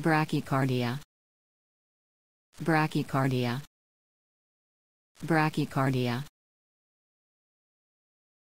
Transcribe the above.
Brachycardia. Brachycardia. Brachycardia.